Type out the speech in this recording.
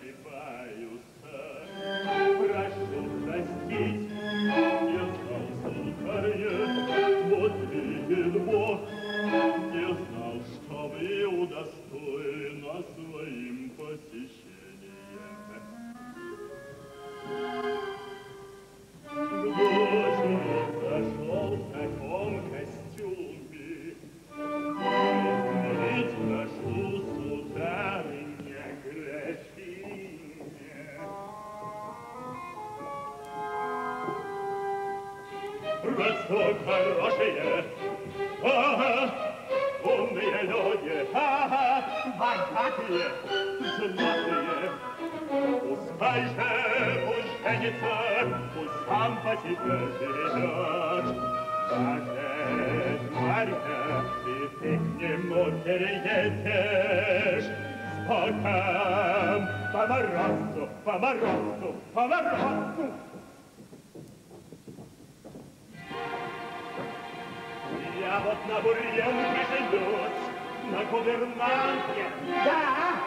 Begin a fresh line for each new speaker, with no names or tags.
Pai, o что хорошее. Ага, умные люди, ага, богатые, женатые. Пускай же пусть женится, пусть сам по себе живет. Даже Марья, и ты к нему переедешь, с боком по морозу, по морозу, по морозу. Я вот на бурьян приженусь, на гувернантке.
Да,